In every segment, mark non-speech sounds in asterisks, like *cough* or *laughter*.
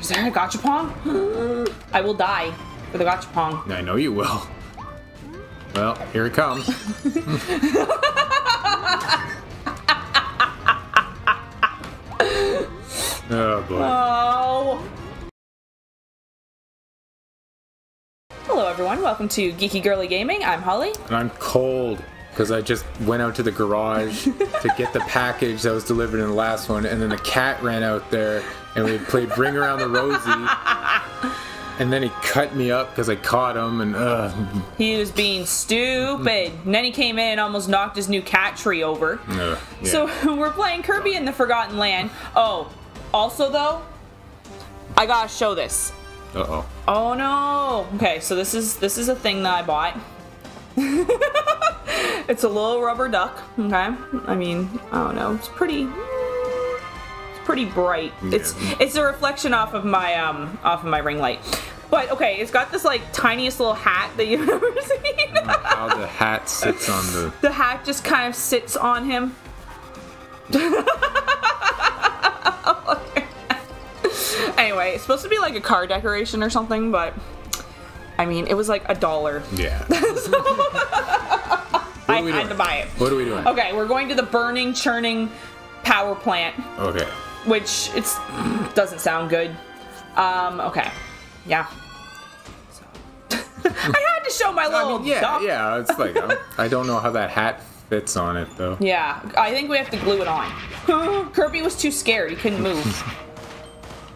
Is there a gachapon? *gasps* I will die for the gachapon. I know you will. Well, here it comes. *laughs* *laughs* oh boy. Oh. Hello, everyone. Welcome to Geeky Girly Gaming. I'm Holly. And I'm cold because I just went out to the garage *laughs* to get the package that was delivered in the last one, and then the cat ran out there and we played Bring Around the Rosie. And then he cut me up because I caught him, and uh, He was being stupid. And then he came in and almost knocked his new cat tree over. uh, yeah. So *laughs* we're playing Kirby and the Forgotten Land. Oh, also though, I gotta show this. uh oh. Oh no. Okay, so this is this is a thing that I bought. *laughs* it's a little rubber duck. Okay, I mean I don't know. It's pretty. It's pretty bright. It's Yeah. it's a reflection off of my um off of my ring light. But okay, it's got this like tiniest little hat that you've *laughs* ever seen. How the hat sits on the. *laughs* the hat just kind of sits on him. *laughs* anyway, it's supposed to be like a car decoration or something, but I mean, it was like a dollar. Yeah. I are we had to buy it. What are we doing? Okay, we're going to the burning, churning power plant, Okay. Which it's doesn't sound good. Um, okay, yeah. So- *laughs* I had to show my I little mean, yeah, yeah. It's like I'm, I don't know how that hat fits on it though. *laughs* Yeah, I think we have to glue it on. *laughs* Kirby was too scared; he couldn't move.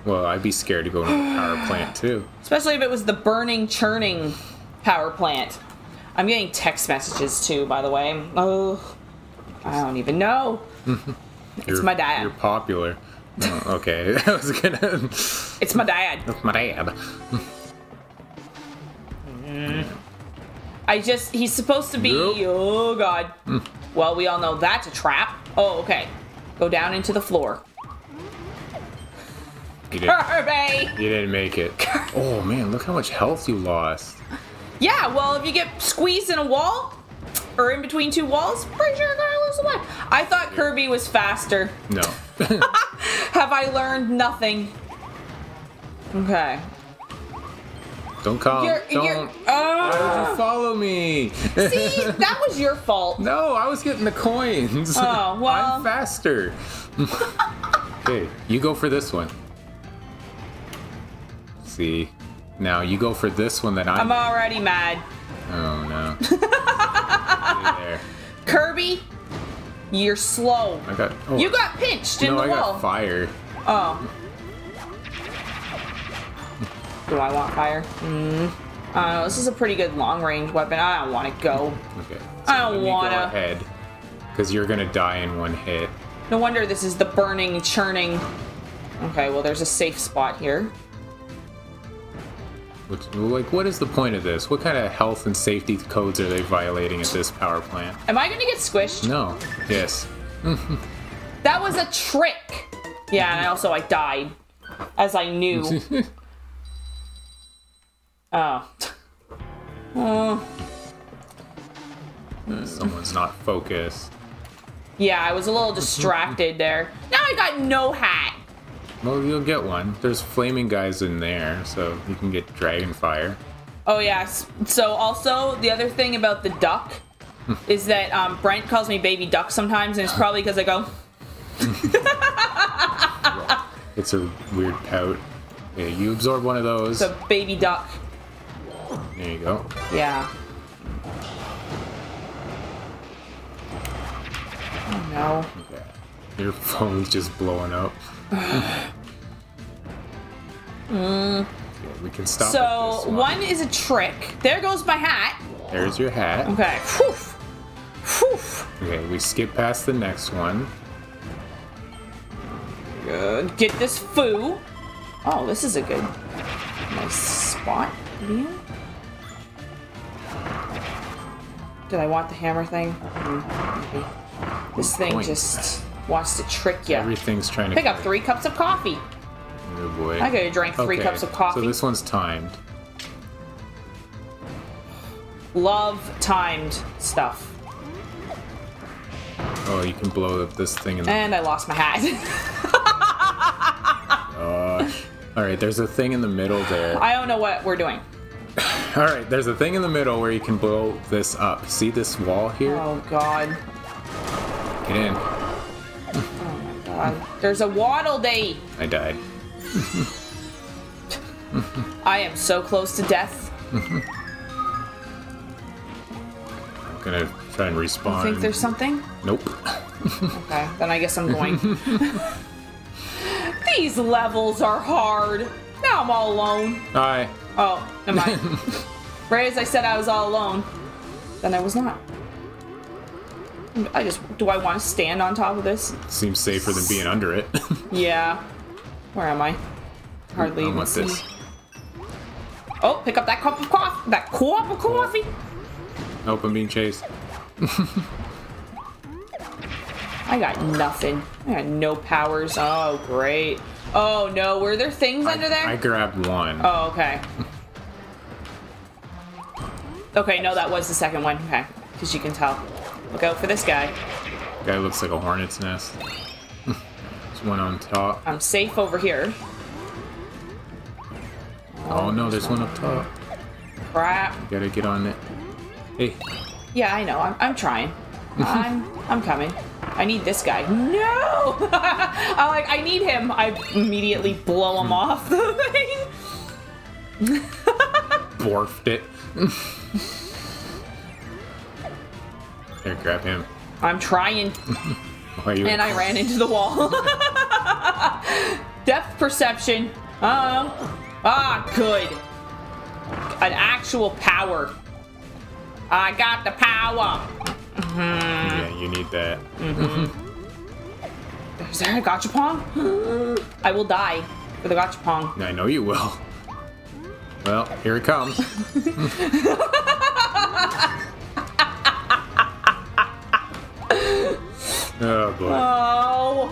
Well, I'd be scared to go into the power *sighs* plant too. Especially if it was the burning, churning power plant. I'm getting text messages too, by the way. Oh, I don't even know. You're, my dad. You're popular. Oh, okay, *laughs* I was gonna. It's my dad. my dad. I just, he's supposed to be, Nope. oh god. Well, we all know that's a trap. Oh, okay. Go down into the floor. You didn't, Kirby! you didn't make it. *laughs* Oh man, look how much health you lost. Yeah, well, if you get squeezed in a wall, or in between two walls, pretty sure you're gonna lose a life. I thought Kirby was faster. No. *laughs* Have I learned nothing? Okay. Don't call. You're, don't. you're, Why would uh, you follow me? see, that was your fault. no, I was getting the coins. Oh, *laughs* well. I'm faster. *laughs* okay, you go for this one. See, now you go for this one that I'm. I'm already mad. oh no. *laughs* There. Kirby, you're slow. I got. Oh, You got pinched in no, the I wall. got fire. Oh. *laughs* Do I want fire? Hmm. I don't know. This is a pretty good long range weapon. I don't want to go. Okay. I don't wanna. Go ahead, because you're gonna die in one hit. No wonder this is the burning, churning. Okay, well, there's a safe spot here. Like, what is the point of this? What kind of health and safety codes are they violating at this power plant? Am I gonna get squished? No. Yes. *laughs* That was a trick. Yeah, and I also I died, as I knew. *laughs* oh. Oh. Someone's not focused. Yeah, I was a little distracted there. Now I got no hat. Well, you'll get one. There's flaming guys in there, so you can get dragon fire. Oh yes. So also the other thing about the duck *laughs* is that um, Brent calls me baby duck sometimes, and it's probably because I go. *laughs* It's a weird pout. Yeah, you absorb one of those. It's a baby duck. There you go. Yeah. Oh no. Okay. Your *laughs* phone's just blowing up. *sighs* Okay, we can stop. So this one is a trick. There goes my hat. There's your hat. Okay. Whew. Whew. Okay, we skip past the next one. Good. Get this foo. Oh, this is a good, nice spot. Yeah. Did I want the hammer thing? Maybe. This thing just wants to trick you. Everything's trying to Pick up three cups of coffee. Oh boy. I have drank three Okay, cups of coffee. So this one's timed. Love timed stuff. Oh, you can blow up this thing in the And I lost my hat. *laughs* All right, there's a thing in the middle there. I don't know what we're doing. *laughs* All right, there's a thing in the middle where you can blow this up. See this wall here? Oh god. Get in. Oh, my God. There's a Waddle Dee. I died. I am so close to death. I'm gonna try and respawn. I think there's something. Nope. Okay, then I guess I'm going. *laughs* *laughs* These levels are hard. Now I'm all alone. Hi. Oh, never mind. *laughs* right as I said I was all alone, then I was not. I just do I want to stand on top of this? Seems safer than being under it. Yeah. Where am I? Hardly I even see. this. Oh, pick up that cup of coffee. That cup of coffee. Nope, I'm being chased. *laughs* I got nothing. I got no powers. Oh, great. Oh no, were there things under there? I grabbed one. Oh, okay. *laughs* Okay, no, that was the second one. Okay, because you can tell. Look out for this guy. Guy looks like a hornet's nest. One on top. I'm safe over here. Oh no, there's one up top. Crap. Gotta get on it. Hey, Yeah, I know. I'm, I'm trying. *laughs* I'm I'm coming. I need this guy. No! *laughs* I'm like, I need him. I immediately blow him hmm. off the *laughs* thing. borfed it. Here, grab him. I'm trying. And I ran into the wall. *laughs* Depth perception. Um. Ah, good. An actual power. I got the power. Yeah, you need that. Is there a gachapon? *gasps* I will die for the gachapon. I know you will. Well, here it comes. *laughs* oh boy. Oh.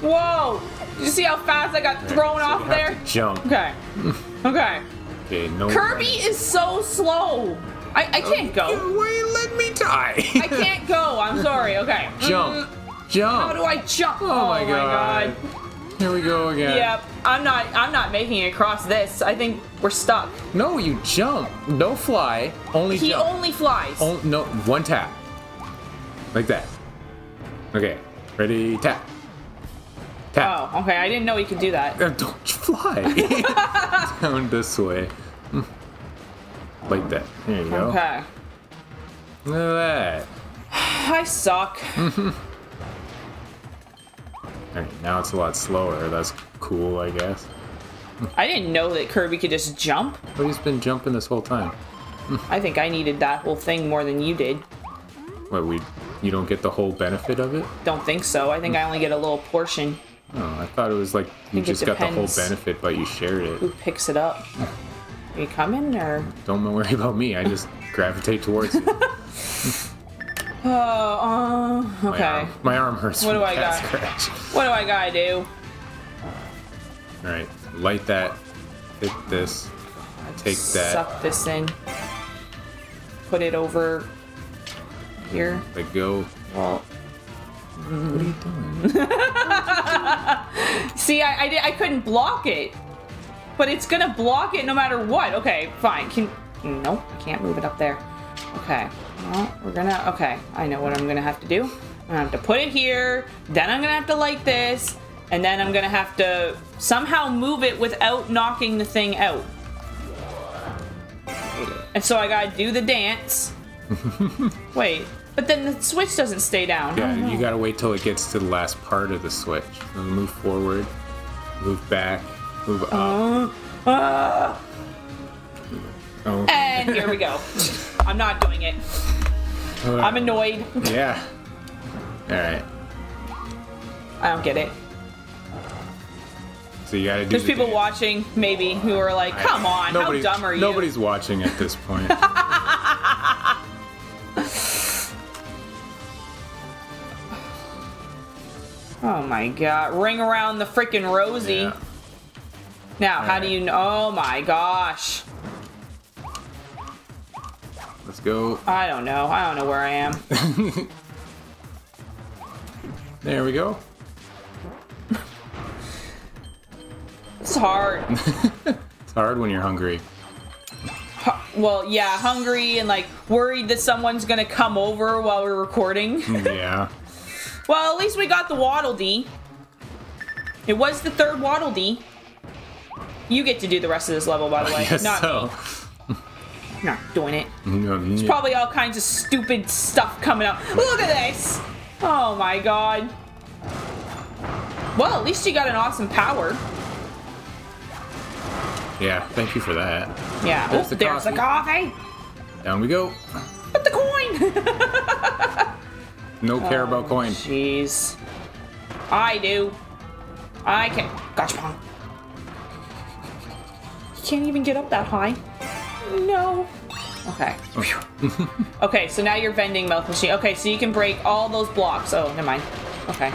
Whoa. Did you see how fast I got thrown So off there? Jump. Okay. Okay. Okay, no. Kirby is so slow. I, I can't go. Wait, let me die. I can't go. I'm sorry. Okay. *laughs* Jump. Mm, Jump. How do I jump? Oh, my, god. Here we go again. Yep. I'm not. I'm not making it across this. I think we're stuck. No, you jump. No fly. Only He jump. only flies. Oh, no, one tap. Like that. Okay. Ready? Tap. Tap. Oh, okay. I didn't know he could do that. Uh, Don't fly. *laughs* Down this way. Hmm. Like that. There you go. Okay. Look at that. I suck. *laughs* Alright, now it's a lot slower. That's cool, I guess. I didn't know that Kirby could just jump. But he's been jumping this whole time. I think I needed that whole thing more than you did. What, we... You don't get the whole benefit of it? Don't think so. I think I only get a little portion. Oh, I thought it was like you just got the whole benefit, but you shared it. Who picks it up? *laughs* Are you coming or? Don't worry about me. I just *laughs* gravitate towards you. *laughs* Oh, uh, My okay. arm, my arm hurts. What do I got? Scratch. What do I gotta do? All right, light that. Hit this. Take that. Suck this in. Put it over here. Let go. Well, What are you doing? see, I, I, did, I couldn't block it, but it's gonna block it no matter what. Okay, fine. Can nope, I can't move it up there. Okay, well, we're gonna. Okay, I know what I'm gonna have to do. I'm gonna have to put it here. Then I'm gonna have to light this, and then I'm gonna have to somehow move it without knocking the thing out. And so I gotta do the dance. *laughs* Wait, but then the switch doesn't stay down. Yeah, you gotta wait till it gets to the last part of the switch. Then move forward, move back, move up. Uh, uh, oh, and here we go. *laughs* I'm not doing it. I'm annoyed. yeah. All right. I don't get it. So you gotta do. There's the people dance. watching, maybe, who are like, "Come on, Nobody's- how dumb are you?" Nobody's watching at this point. *laughs* Oh my god! Ring around the freaking Rosie. Yeah. Now, how Alright. do you? know? Oh my gosh! Let's go. I don't know. I don't know where I am. *laughs* There we go. *laughs* It's hard. *laughs* It's hard when you're hungry. Well, yeah, hungry and like worried that someone's gonna come over while we're recording. Mm, yeah. Well, at least we got the Waddle Dee. It was the third Waddle Dee. You get to do the rest of this level, by the *laughs* way. Yes, not so. me. *laughs* Not doing it. *laughs* Mm, Probably all kinds of stupid stuff coming up. Look at this! Oh my god. Well, at least you got an awesome power. Yeah, thank you for that. Yeah. There's oh, the there's the coffee. Down we go. Put the coin. No care about oh, coin. Jeez. I do. I can. gachapon. You can't even get up that high. No. Okay. *laughs* okay, so now you're vending mouth machine. Okay, so you can break all those blocks. Oh, never mind. Okay.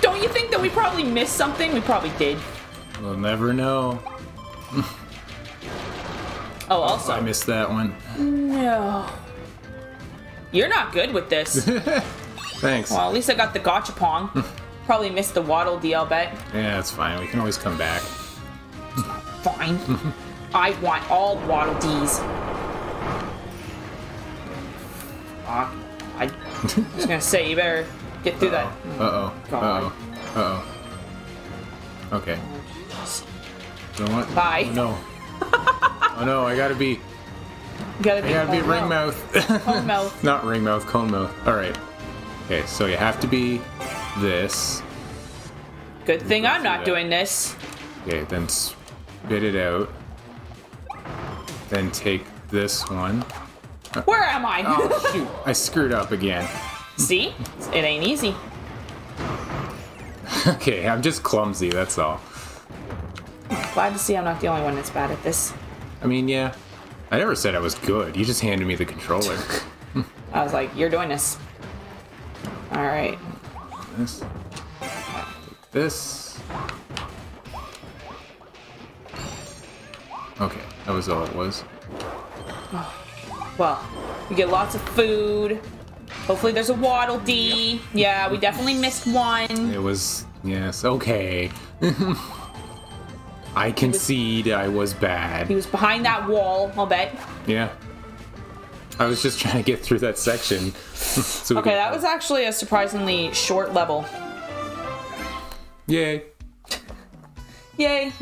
Don't you think that we probably missed something? We probably did. We'll never know. Oh, also. I missed that one. No. You're not good with this. *laughs* Thanks. well, at least I got the gachapon. *laughs* Probably missed the waddle I'll bet. Yeah, it's fine. We can always come back. Fine. *laughs* I want all Waddle Dees. Fuck. I was gonna say, you better get through that. Uh oh. Uh God. oh. Uh oh. Okay. You know what? Bye. Oh, no. oh no, I gotta be. You gotta be, gotta be ring no. mouth. Cone mouth. *laughs* Not ring mouth, cone mouth. Alright. Okay, so you have to be this. Good thing I'm not doing this. Okay, then spit it out. Then take this one. Where am I? Oh *laughs* shoot! I screwed up again. See? It ain't easy. *laughs* Okay, I'm just clumsy, that's all. Glad to see I'm not the only one that's bad at this. I mean, yeah. I never said I was good. You just handed me the controller. I was like, you're doing this. Alright. this. This. Okay, that was all it was. Well, we get lots of food. Hopefully there's a Waddle Dee. Yeah, we definitely missed one. It was yes, okay. *laughs* I concede I was bad. He was behind that wall, I'll bet. Yeah. I was just trying to get through that section. *laughs* so Okay, that was actually a surprisingly short level. Yay. Yay.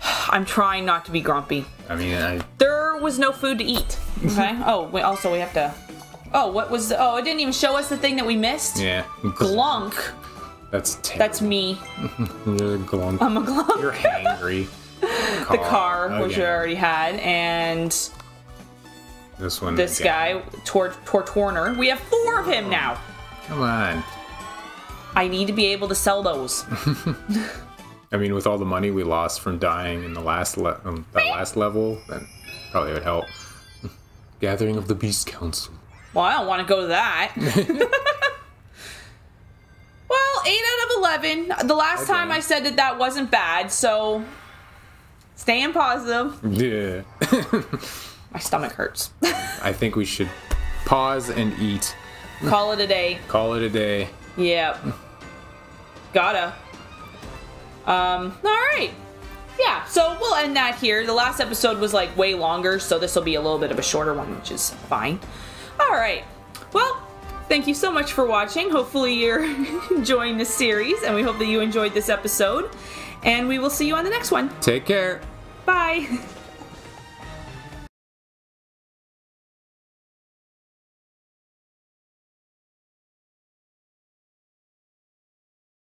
*sighs* I'm trying not to be grumpy. I mean, I There was no food to eat. Okay. *laughs* oh, wait, also we have to. Oh, what was? Oh, it didn't even show us the thing that we missed. yeah. Glunk. That's terrible. That's me. *laughs* You're a glunk. I'm a glunk. You're hangry. *laughs* the car, which we already had, and This one. this again. guy, Tor Tortorner. We have four of him now. Come on. I need to be able to sell those. *laughs* I mean, with all the money we lost from dying in the last le- um, that last level, then probably would help. Gathering of the Beast Council. Well, I don't want to go to that. 11. The last Okay. time I said that that wasn't bad, so staying positive. Yeah. *laughs* My stomach hurts. *laughs* I think we should pause and eat. Call it a day. Call it a day. Yep. Gotta. Um, alright. Yeah, so we'll end that here. The last episode was like way longer, so this will be a little bit of a shorter one, which is fine. Alright. Well, thank you so much for watching. Hopefully you're *laughs* enjoying this series, and we hope that you enjoyed this episode. And we will see you on the next one. Take care. Bye. *laughs*